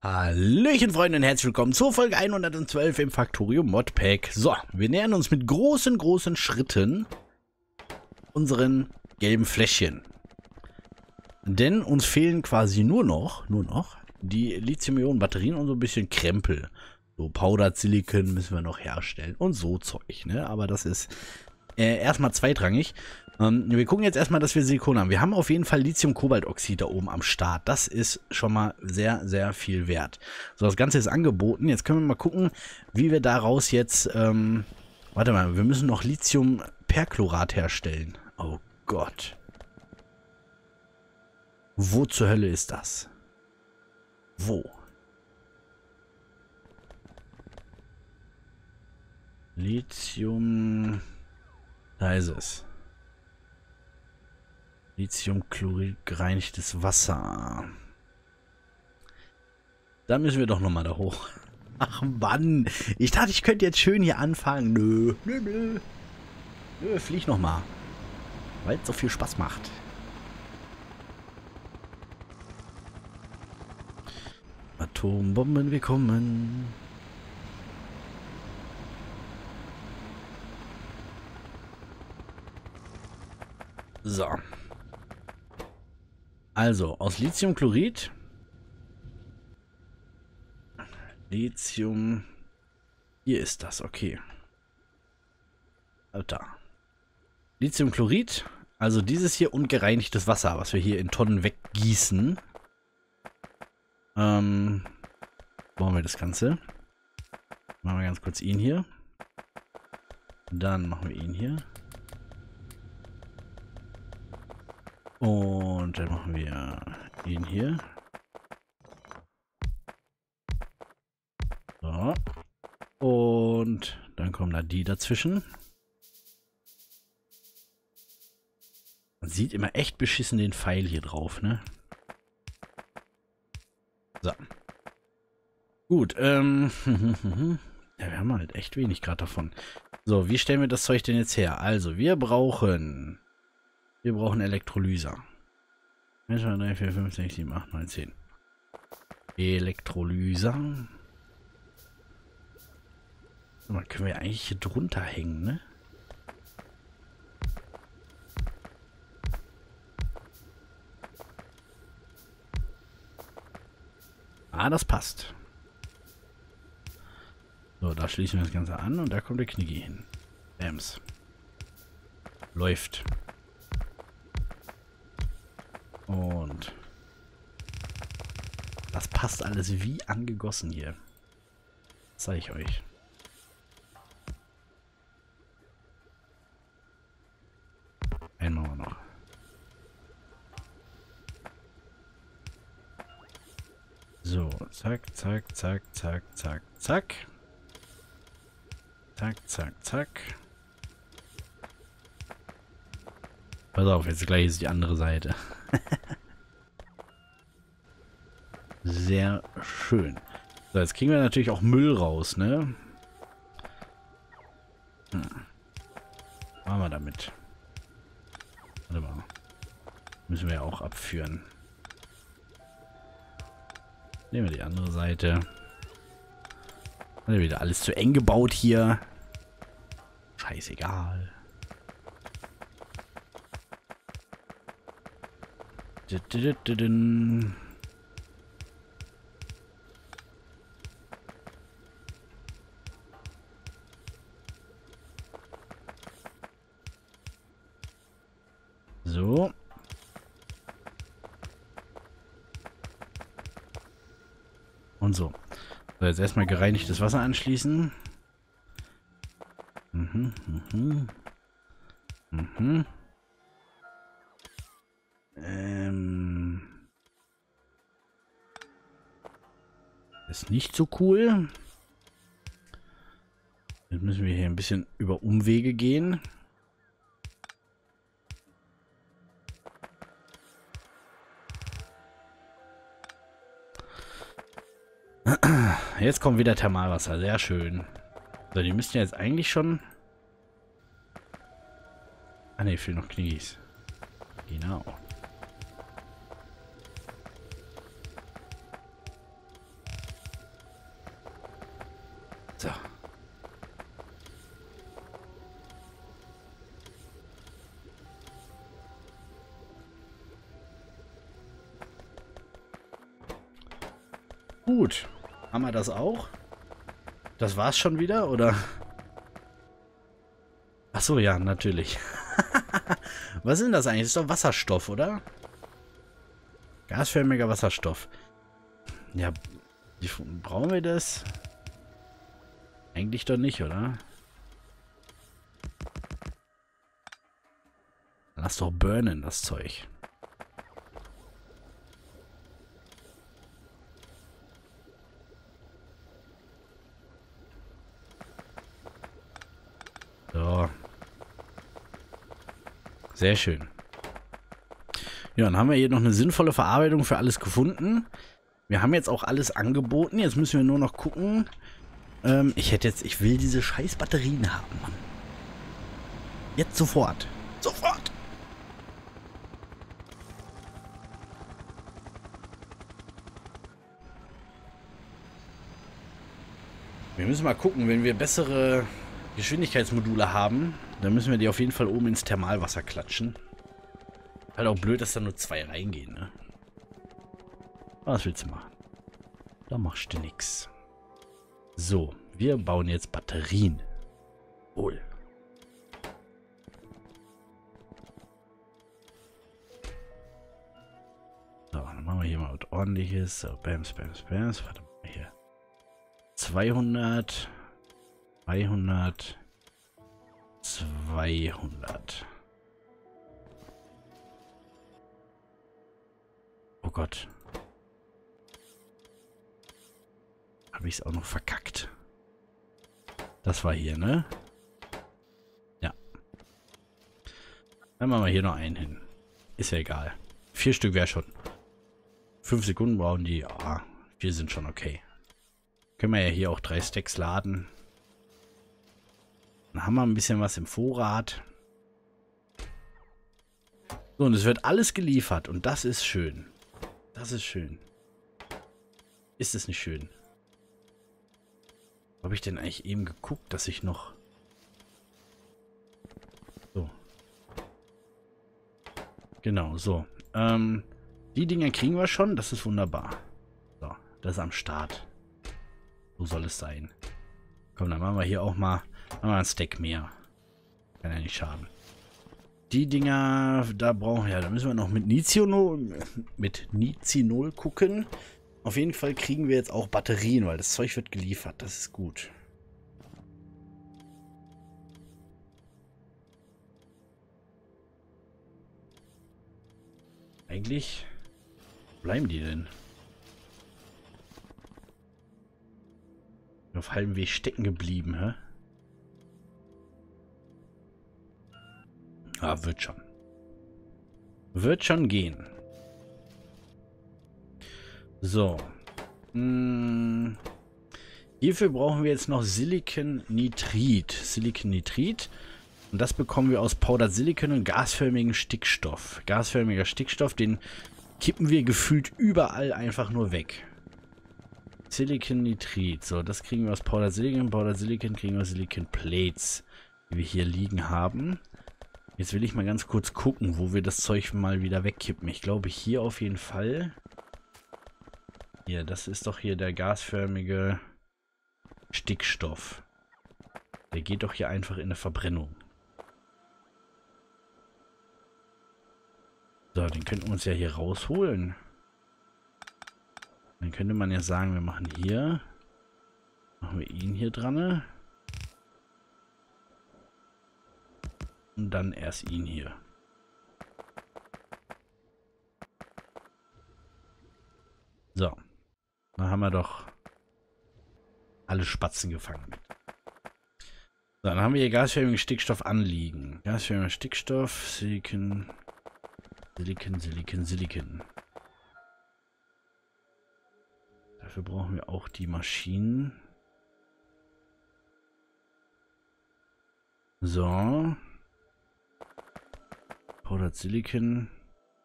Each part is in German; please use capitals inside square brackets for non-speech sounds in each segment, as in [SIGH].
Hallöchen Freunde und herzlich willkommen zur Folge 112 im Factorio Modpack. So, wir nähern uns mit großen, großen Schritten unseren gelben Fläschchen. Denn uns fehlen quasi nur noch, nur noch, die Lithium-Ionen-Batterien und so ein bisschen Krempel. So Powdered Silicon müssen wir noch herstellen und so Zeug, ne? Aber das ist äh, erstmal zweitrangig. Ähm, wir gucken jetzt erstmal, dass wir Silikon haben. Wir haben auf jeden Fall Lithium-Kobaltoxid da oben am Start. Das ist schon mal sehr, sehr viel wert. So, das Ganze ist angeboten. Jetzt können wir mal gucken, wie wir daraus jetzt... Ähm, warte mal, wir müssen noch Lithium-Perchlorat herstellen. Oh Gott. Wo zur Hölle ist das? Wo? Lithium... Da ist es. Lithiumchlorid gereinigtes Wasser. Da müssen wir doch nochmal da hoch. [LAUGHS] Ach Mann, ich dachte, ich könnte jetzt schön hier anfangen. Nö, nö, nö. Nö, flieg nochmal. Weil es so viel Spaß macht. Atombomben, wir kommen. So. Also, aus Lithiumchlorid. Lithium. Hier ist das, okay. Alter. Lithiumchlorid. Also dieses hier ungereinigtes Wasser, was wir hier in Tonnen weggießen. Ähm, bauen wir das Ganze. Machen wir ganz kurz ihn hier. Dann machen wir ihn hier. Und dann machen wir ihn hier. So. Und dann kommen da die dazwischen. Man sieht immer echt beschissen den Pfeil hier drauf, ne? So. Gut, ähm. [LAUGHS] ja, wir haben halt echt wenig gerade davon. So, wie stellen wir das Zeug denn jetzt her? Also, wir brauchen wir brauchen Elektrolyser. 1, 2, 3, 4, 5, 6, 7, 8, 9, 10. Elektrolyser. Mal, können wir eigentlich hier drunter hängen, ne? Ah, das passt. So, da schließen wir das Ganze an und da kommt der Kniggi hin. Bams. Läuft. Und das passt alles wie angegossen hier. Zeige ich euch. Wir noch. So, zack, zack, zack, zack, zack, zack. Zack, zack, zack. Pass auf, jetzt gleich ist die andere Seite. [LAUGHS] Sehr schön. So, jetzt kriegen wir natürlich auch Müll raus, ne? Hm. Machen wir damit. Warte mal. Müssen wir ja auch abführen. Nehmen wir die andere Seite. Wieder alles zu eng gebaut hier. Scheißegal. So. Und so. So, jetzt erstmal gereinigtes Wasser anschließen. Mhm, mhm. Mhm. Ist nicht so cool. Jetzt müssen wir hier ein bisschen über Umwege gehen. Jetzt kommt wieder Thermalwasser. Sehr schön. So, die müssten jetzt eigentlich schon... Ah ne, fehlen noch Knies. Genau. So. Gut. Haben wir das auch? Das war's schon wieder, oder? Ach so, ja, natürlich. [LAUGHS] Was ist das eigentlich? Das ist doch Wasserstoff, oder? Gasförmiger Wasserstoff. Ja, brauchen wir das? Eigentlich doch nicht, oder? Lass doch burnen, das Zeug. So. Sehr schön. Ja, dann haben wir hier noch eine sinnvolle Verarbeitung für alles gefunden. Wir haben jetzt auch alles angeboten. Jetzt müssen wir nur noch gucken. Ähm, ich hätte jetzt, ich will diese scheiß Batterien haben, Mann. Jetzt sofort. Sofort. Wir müssen mal gucken, wenn wir bessere Geschwindigkeitsmodule haben, dann müssen wir die auf jeden Fall oben ins Thermalwasser klatschen. Halt auch blöd, dass da nur zwei reingehen, ne? Was willst du machen? Da machst du nix. So, wir bauen jetzt Batterien. Wohl. So, dann machen wir hier mal was ordentliches. So, bams, bams, bams. Warte mal hier. 200. 200. 200. Oh Gott. Habe ich es auch noch verkackt. Das war hier, ne? Ja. Dann machen wir hier noch einen hin. Ist ja egal. Vier Stück wäre schon. Fünf Sekunden brauchen die. Ja, vier sind schon okay. Können wir ja hier auch drei Stacks laden. Dann haben wir ein bisschen was im Vorrat. So, und es wird alles geliefert. Und das ist schön. Das ist schön. Ist es nicht schön? Habe ich denn eigentlich eben geguckt, dass ich noch... So. Genau, so. Ähm, die Dinger kriegen wir schon. Das ist wunderbar. So, das ist am Start. So soll es sein. Komm, dann machen wir hier auch mal, machen wir Stack mehr. Kann ja nicht schaden. Die Dinger, da brauchen wir, ja, da müssen wir noch mit Nizinol, mit Nizinol gucken. Auf jeden Fall kriegen wir jetzt auch Batterien, weil das Zeug wird geliefert. Das ist gut. Eigentlich bleiben die denn? Auf halbem Weg stecken geblieben, hä? Ah, wird schon. Wird schon gehen. So. Hm. Hierfür brauchen wir jetzt noch Silicon-Nitrit. Silicon-Nitrit. Und das bekommen wir aus Powder Silicon und gasförmigen Stickstoff. Gasförmiger Stickstoff, den kippen wir gefühlt überall einfach nur weg. Silicon-Nitrit. So, das kriegen wir aus Powder Silicon. Powder Silicon kriegen wir aus Silicon Plates, die wir hier liegen haben. Jetzt will ich mal ganz kurz gucken, wo wir das Zeug mal wieder wegkippen. Ich glaube hier auf jeden Fall. Hier, das ist doch hier der gasförmige Stickstoff. Der geht doch hier einfach in eine Verbrennung. So, den könnten wir uns ja hier rausholen. Dann könnte man ja sagen, wir machen hier. Machen wir ihn hier dran. Und dann erst ihn hier. So. Dann haben wir doch alle Spatzen gefangen. So, dann haben wir hier gasförmigen Stickstoff anliegen. Gasförmiger Stickstoff, Silicon, Silicon, Silicon, Silicon. Dafür brauchen wir auch die Maschinen. So. Powdered Silicon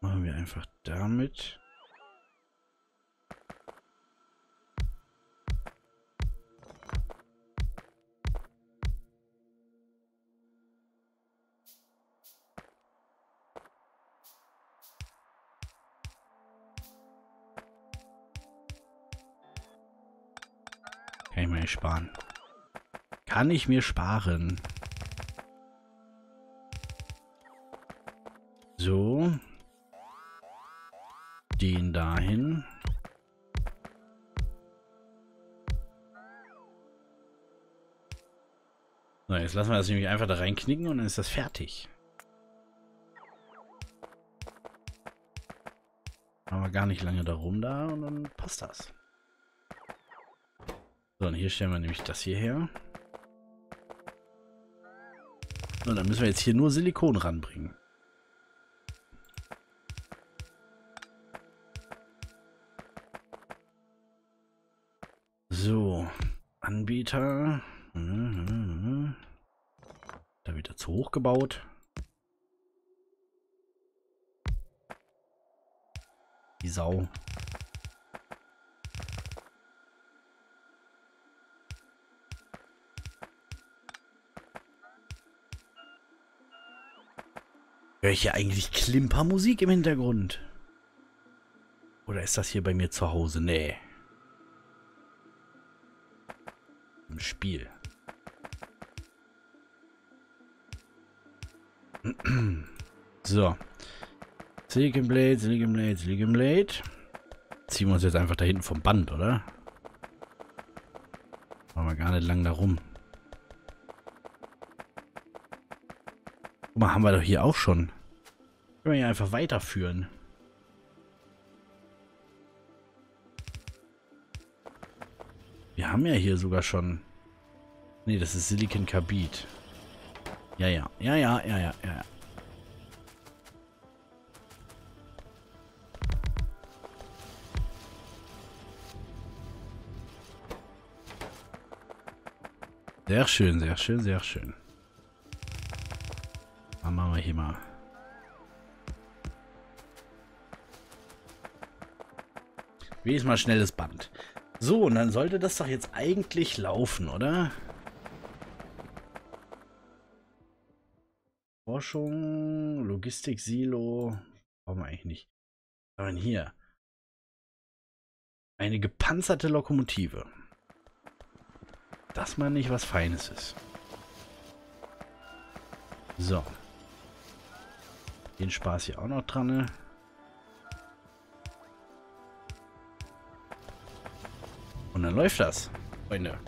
machen wir einfach damit. Sparen. Kann ich mir sparen. So. Den dahin. So, jetzt lassen wir das nämlich einfach da reinknicken und dann ist das fertig. Haben wir gar nicht lange darum da und dann passt das. So, und hier stellen wir nämlich das hier her. So, dann müssen wir jetzt hier nur Silikon ranbringen. So, Anbieter. Da wird er zu hoch gebaut. Die Sau. Höre ich hier eigentlich Klimpermusik im Hintergrund? Oder ist das hier bei mir zu Hause? Nee. Im Spiel. [CLEARS THROAT] So. Silicon Blade, Silicon Blade, Silicon Blade. Ziehen wir uns jetzt einfach da hinten vom Band, oder? Machen wir gar nicht lang da rum. Guck mal, haben wir doch hier auch schon. Können wir hier einfach weiterführen. Wir haben ja hier sogar schon... Nee, das ist Silicon Carbid. Ja, ja. Ja, ja, ja, ja, ja. Sehr schön, sehr schön, sehr schön. Machen wir hier mal. Wie ist mal schnelles Band. So, und dann sollte das doch jetzt eigentlich laufen, oder? Forschung, Logistik, Silo. Brauchen wir eigentlich nicht. Wir hier? Eine gepanzerte Lokomotive. Dass man nicht was Feines ist. So. Den Spaß hier auch noch dran. Ne? Und dann läuft das, Freunde.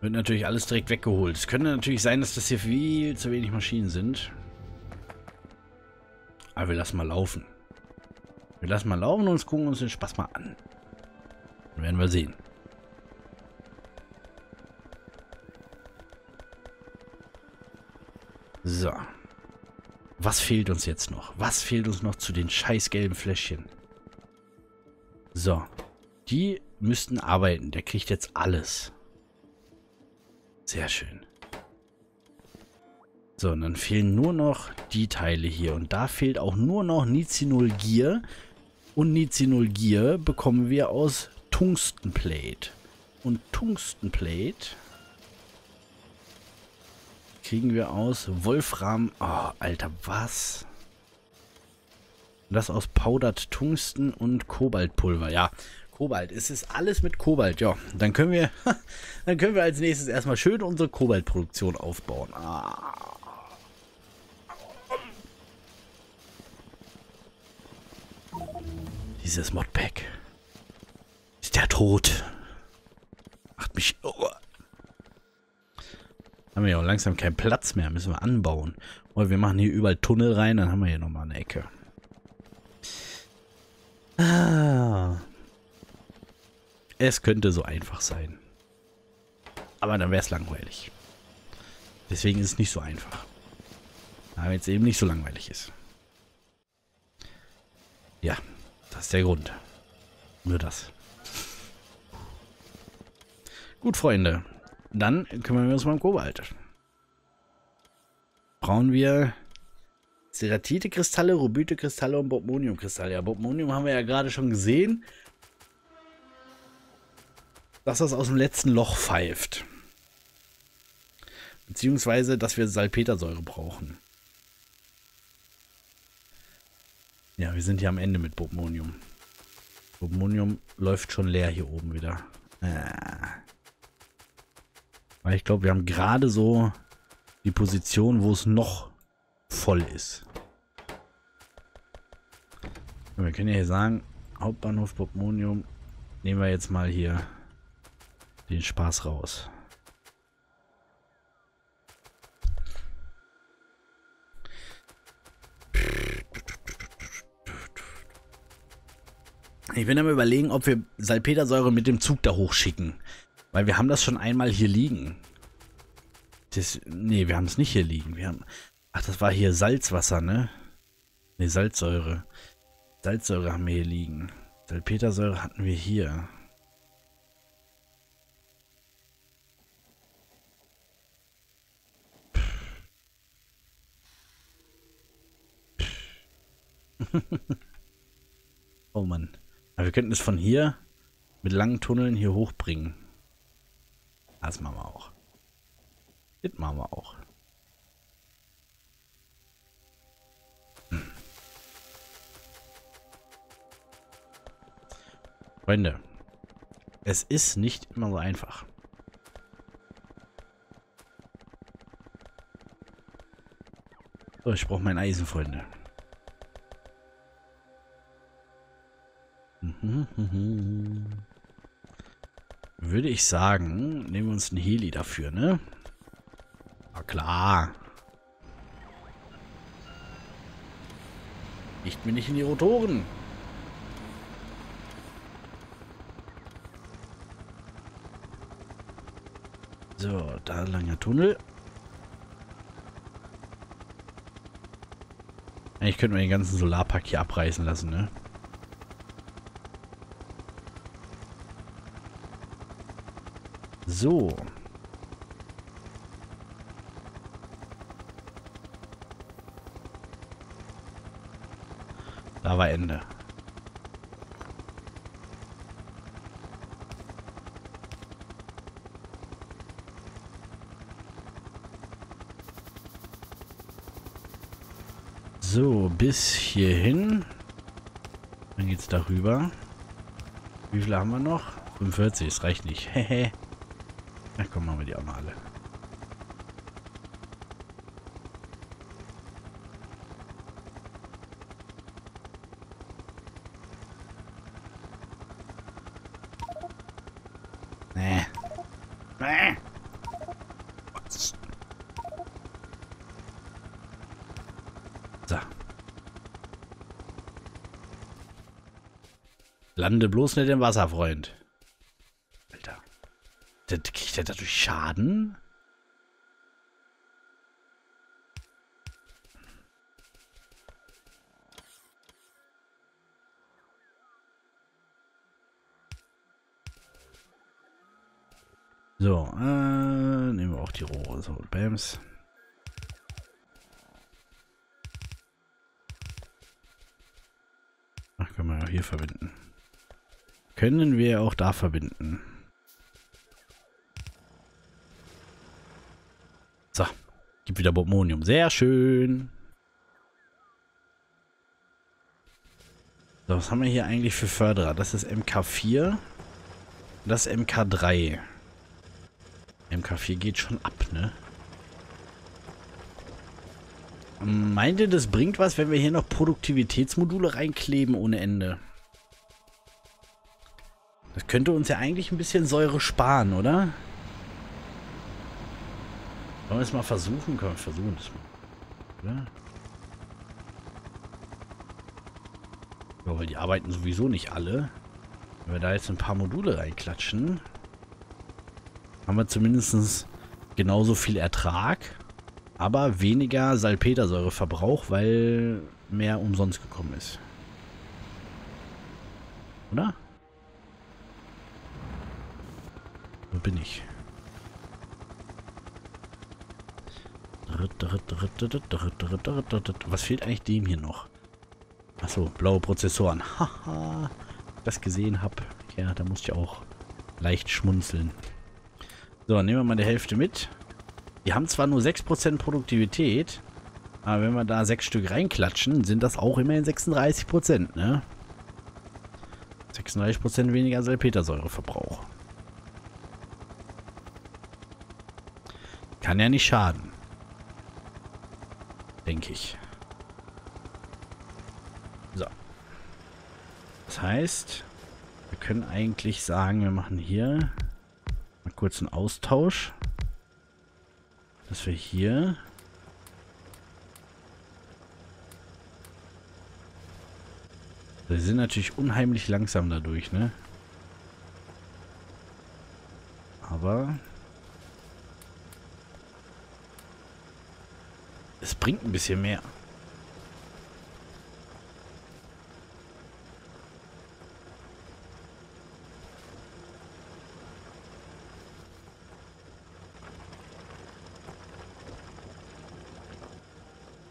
Wird natürlich alles direkt weggeholt. Es könnte natürlich sein, dass das hier viel zu wenig Maschinen sind. Aber wir lassen mal laufen. Wir lassen mal laufen und gucken uns den Spaß mal an. Dann werden wir sehen. So. Was fehlt uns jetzt noch? Was fehlt uns noch zu den scheiß gelben Fläschchen? So. Die müssten arbeiten. Der kriegt jetzt alles. Sehr schön. So, und dann fehlen nur noch die Teile hier. Und da fehlt auch nur noch Nizinol Gear. Und Nizinol Gear bekommen wir aus Tungstenplate. Und Tungstenplate kriegen wir aus Wolfram. Oh, Alter, was? Das aus Powdered Tungsten und Kobaltpulver. Ja, Kobalt. Es ist alles mit Kobalt. Ja, dann können wir, [LAUGHS] dann können wir als nächstes erstmal schön unsere Kobaltproduktion aufbauen. Ah. Dieses Modpack. Ist der tot? Macht mich... Oh. Haben wir ja auch langsam keinen Platz mehr. Müssen wir anbauen. Und wir machen hier überall Tunnel rein, dann haben wir hier nochmal eine Ecke. Ah. Es könnte so einfach sein. Aber dann wäre es langweilig. Deswegen ist es nicht so einfach. Weil es eben nicht so langweilig ist. Ja, das ist der Grund. Nur das. Gut, Freunde. Dann kümmern wir uns mal um Kobalt. Brauchen wir Ceratite-Kristalle, Rubite-Kristalle und Bobmonium-Kristalle. Ja, Bobmonium haben wir ja gerade schon gesehen. Dass das aus dem letzten Loch pfeift. Beziehungsweise, dass wir Salpetersäure brauchen. Ja, wir sind hier am Ende mit Bobmonium. Ammonium läuft schon leer hier oben wieder. Äh. Weil ich glaube, wir haben gerade so die Position, wo es noch voll ist. Wir können ja hier sagen, Hauptbahnhof Popmonium, nehmen wir jetzt mal hier den Spaß raus. Ich bin am überlegen, ob wir Salpetersäure mit dem Zug da hochschicken. Weil wir haben das schon einmal hier liegen. Das, nee, wir haben es nicht hier liegen. Wir haben, ach, das war hier Salzwasser, ne? Ne, Salzsäure. Salzsäure haben wir hier liegen. Salpetersäure hatten wir hier. [LAUGHS] oh Mann. Aber wir könnten es von hier mit langen Tunneln hier hochbringen. Das machen wir auch. Das machen wir auch. Hm. Freunde, es ist nicht immer so einfach. So, ich brauche mein Eisen, Freunde. Würde ich sagen, nehmen wir uns einen Heli dafür, ne? Na klar. Nicht mir nicht in die Rotoren. So, da langer Tunnel. Eigentlich könnten wir den ganzen Solarpark hier abreißen lassen, ne? So. Da war Ende. So, bis hierhin. Dann geht's darüber. Wie viele haben wir noch? 45, das reicht nicht. Hehe. Na komm, machen wir die auch mal alle. Lande bloß nicht im Wasser, Freund. Kriegt er dadurch Schaden? So, äh, nehmen wir auch die Rohre. So, Bams. Ach, können wir ja hier verbinden. Können wir auch da verbinden. Gibt wieder Bobmonium. Sehr schön. So, was haben wir hier eigentlich für Förderer? Das ist MK4. Das ist MK3. MK4 geht schon ab, ne? Meint ihr, das bringt was, wenn wir hier noch Produktivitätsmodule reinkleben ohne Ende? Das könnte uns ja eigentlich ein bisschen Säure sparen, oder? Wollen wir es mal versuchen? Können wir versuchen das mal. Ja. ja, weil die arbeiten sowieso nicht alle. Wenn wir da jetzt ein paar Module reinklatschen, haben wir zumindest genauso viel Ertrag, aber weniger Salpetersäureverbrauch, weil mehr umsonst gekommen ist. Oder? Wo bin ich? Was fehlt eigentlich dem hier noch? Achso, blaue Prozessoren. [LAUGHS] Haha, das gesehen habe. Ja, da muss ich auch leicht schmunzeln. So, nehmen wir mal die Hälfte mit. Die haben zwar nur 6% Produktivität, aber wenn wir da sechs Stück reinklatschen, sind das auch immerhin 36%, ne? 36% weniger Salpetersäureverbrauch. Kann ja nicht schaden. Ich. So. Das heißt, wir können eigentlich sagen, wir machen hier mal kurz einen Austausch. Dass wir hier Sie sind natürlich unheimlich langsam dadurch, ne? Aber... Es bringt ein bisschen mehr.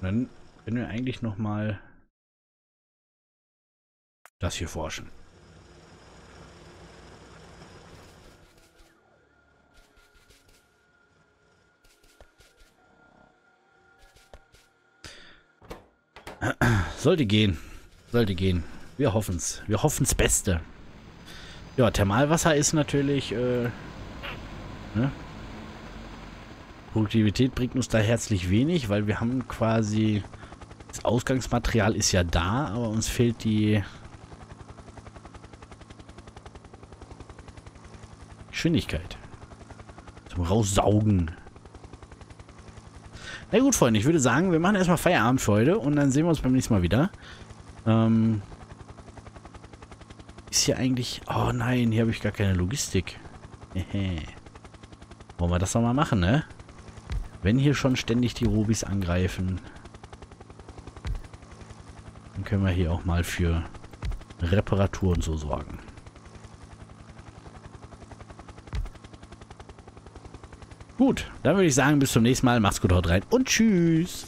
Dann können wir eigentlich noch mal das hier forschen. Sollte gehen. Sollte gehen. Wir hoffen es. Wir hoffen es Beste. Ja, Thermalwasser ist natürlich... Äh, ne? Produktivität bringt uns da herzlich wenig, weil wir haben quasi... Das Ausgangsmaterial ist ja da, aber uns fehlt die Geschwindigkeit. Zum Raussaugen. Na gut, Freunde, ich würde sagen, wir machen erstmal Feierabend für heute und dann sehen wir uns beim nächsten Mal wieder. Ähm, ist hier eigentlich... Oh nein, hier habe ich gar keine Logistik. Wollen wir das nochmal machen, ne? Wenn hier schon ständig die Rubis angreifen, dann können wir hier auch mal für Reparaturen so sorgen. Gut, dann würde ich sagen, bis zum nächsten Mal. Macht's gut, haut rein und tschüss.